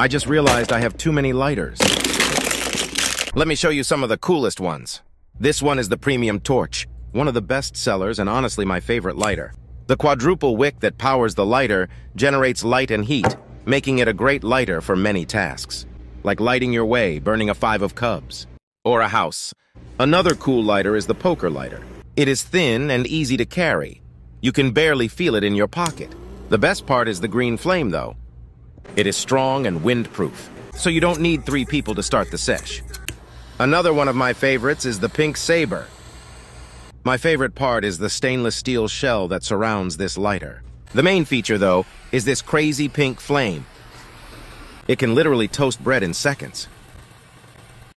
I just realized I have too many lighters. Let me show you some of the coolest ones. This one is the Premium Torch, one of the best sellers and honestly my favorite lighter. The quadruple wick that powers the lighter generates light and heat, making it a great lighter for many tasks, like lighting your way, burning a five of cubs, or a house. Another cool lighter is the poker lighter. It is thin and easy to carry. You can barely feel it in your pocket. The best part is the green flame, though. It is strong and windproof, so you don't need three people to start the sesh. Another one of my favorites is the Pink Saber. My favorite part is the stainless steel shell that surrounds this lighter. The main feature, though, is this crazy pink flame. It can literally toast bread in seconds.